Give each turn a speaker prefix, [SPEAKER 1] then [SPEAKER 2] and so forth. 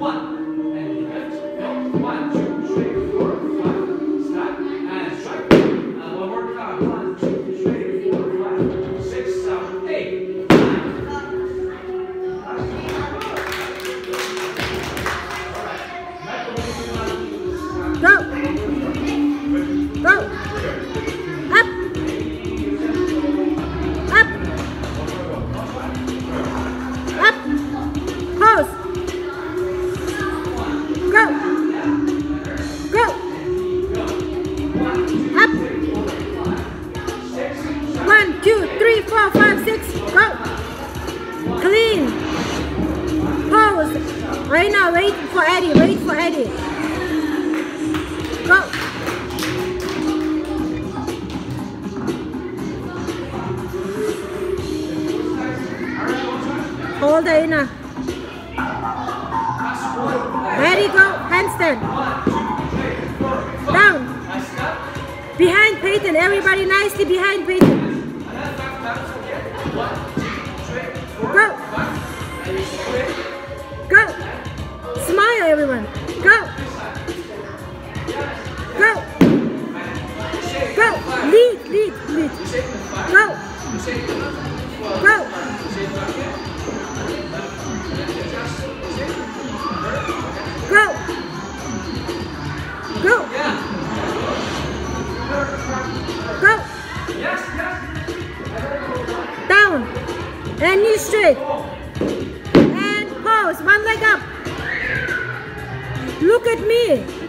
[SPEAKER 1] One.
[SPEAKER 2] Three, four, five, six. Go. Clean. Pose. Right now, wait for Eddie. Wait for Eddie. Go. Hold it in. Ready, go. Handstand. Down. Behind Peyton. Everybody nicely behind Peyton. Go. Go. Smile, everyone. Go. Go. Go. Lead, lead, lead. Go. Go. Go. Go. Go. Down. And knee straight. And pose. One leg up. Look at me.